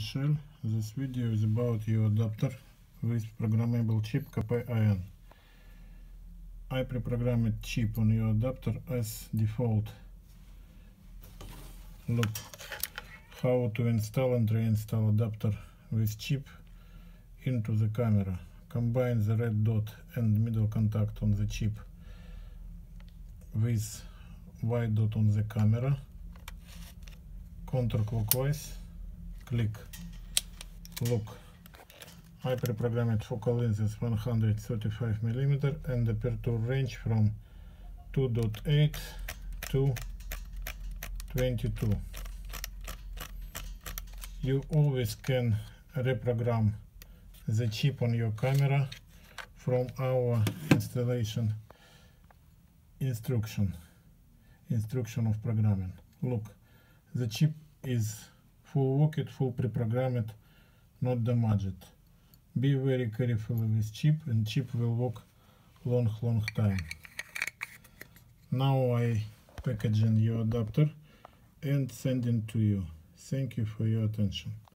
Michel. This video is about your adapter with programmable chip KP-AN. I pre-programmed chip on your adapter as default. Look how to install and reinstall adapter with chip into the camera. Combine the red dot and middle contact on the chip with white dot on the camera counterclockwise click. Look. I pre-programmed focal lenses 135 millimeter and aperture range from 2.8 to 22 you always can reprogram the chip on your camera from our installation instruction instruction of programming. Look the chip is full worked, full pre-programmed, not damaged. Be very careful with chip and chip will work long long time. Now I packaging your adapter and sending to you. Thank you for your attention.